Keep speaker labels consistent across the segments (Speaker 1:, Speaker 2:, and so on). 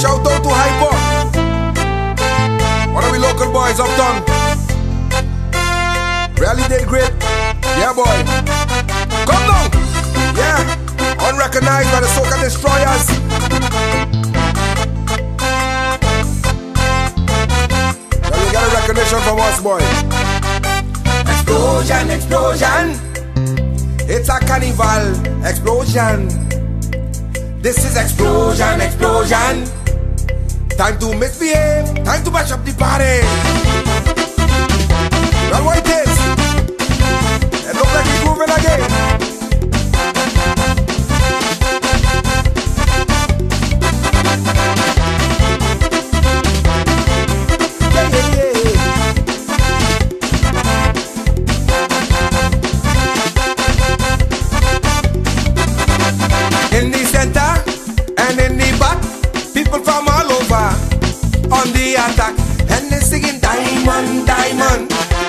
Speaker 1: Shout out to Hyper. One of the local boys uptown. Rally day great. Yeah, boy. Come down. Yeah. Unrecognized by the soca destroyers. Now you get a recognition from us, boy. Explosion, explosion. It's a carnival explosion. This is explosion, explosion. Time to misbehave, time to mash up the party. Now wait this, It looks like we're moving again. Madness again, diamond, diamond.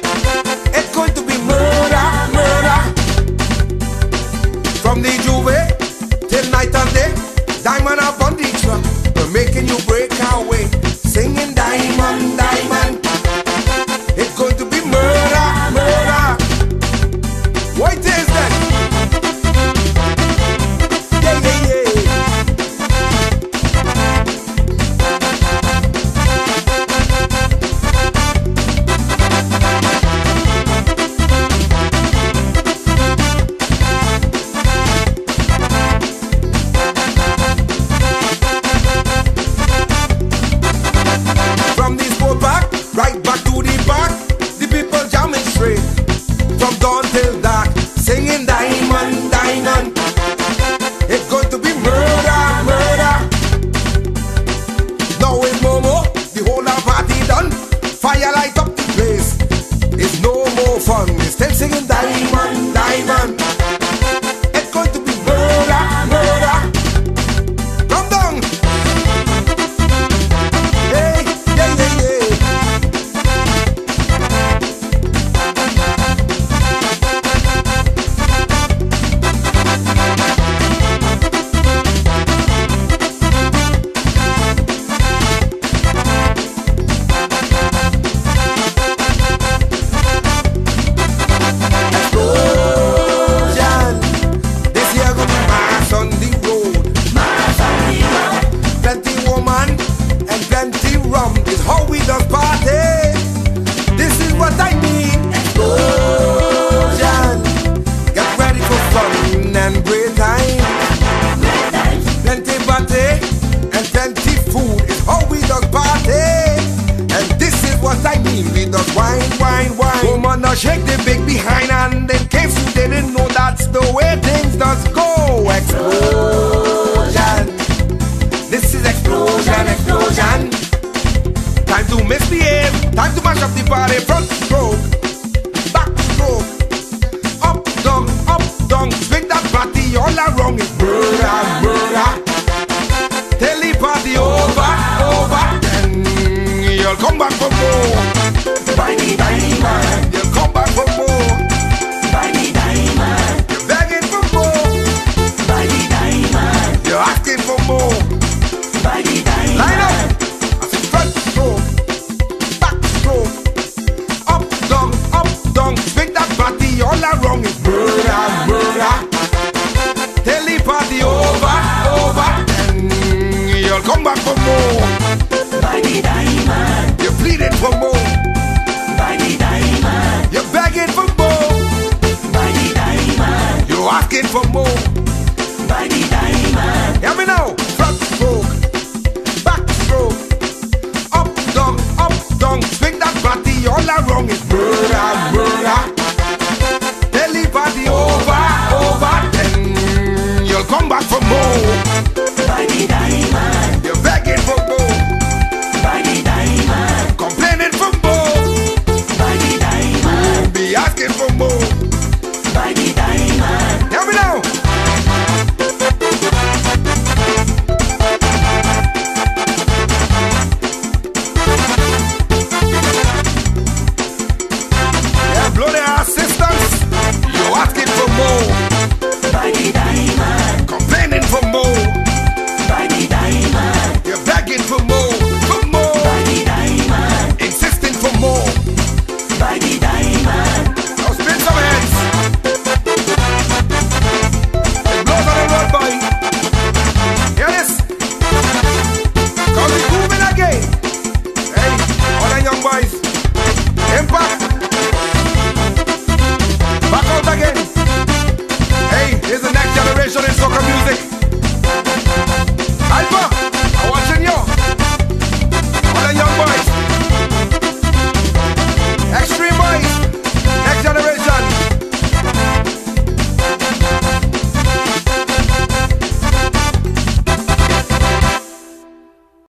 Speaker 1: Wine, wine, wine. Woman, now shake the big behind. And in case you didn't know, that's the way things does go. Explosion. This is explosion, explosion. Time to misbehave. Time to mash up the party. Front stroke, back stroke, up down, up down. Swing that party all around. It's for more. Diamond. You're for more. Diamond. You're asking for more. Diamond. Hear me now. Front back up up. Swing that body all around. It's murder, murder.